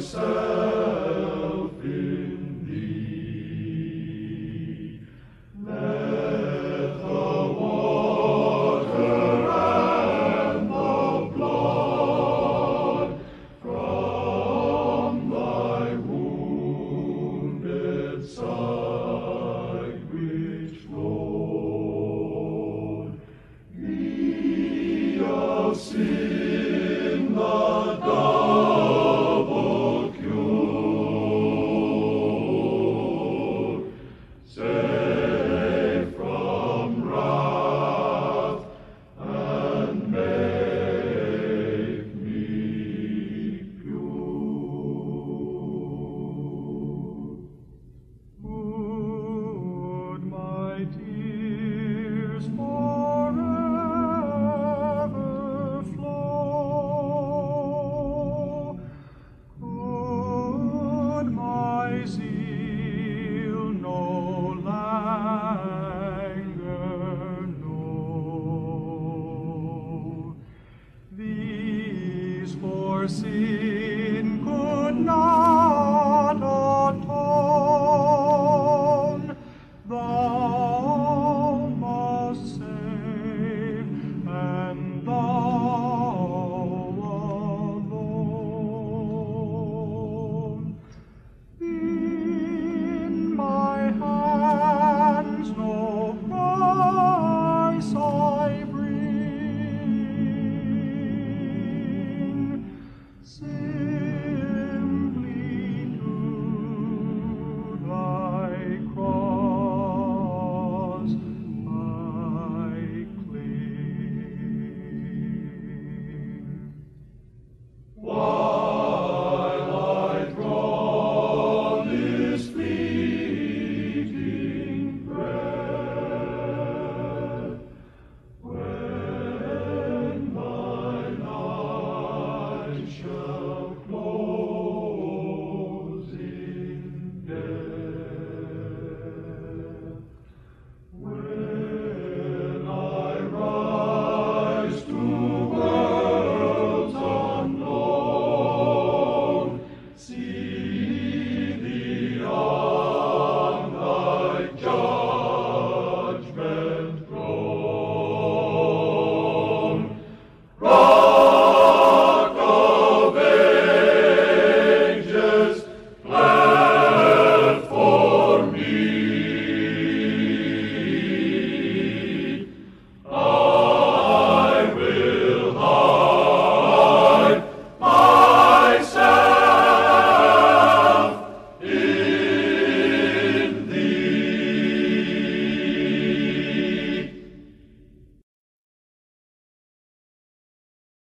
yourself in thee, Let the water and the blood from thy wounded side which flowed be a sea. mercy.